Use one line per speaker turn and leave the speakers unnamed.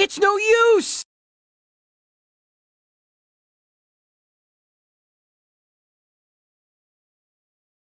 It's no use!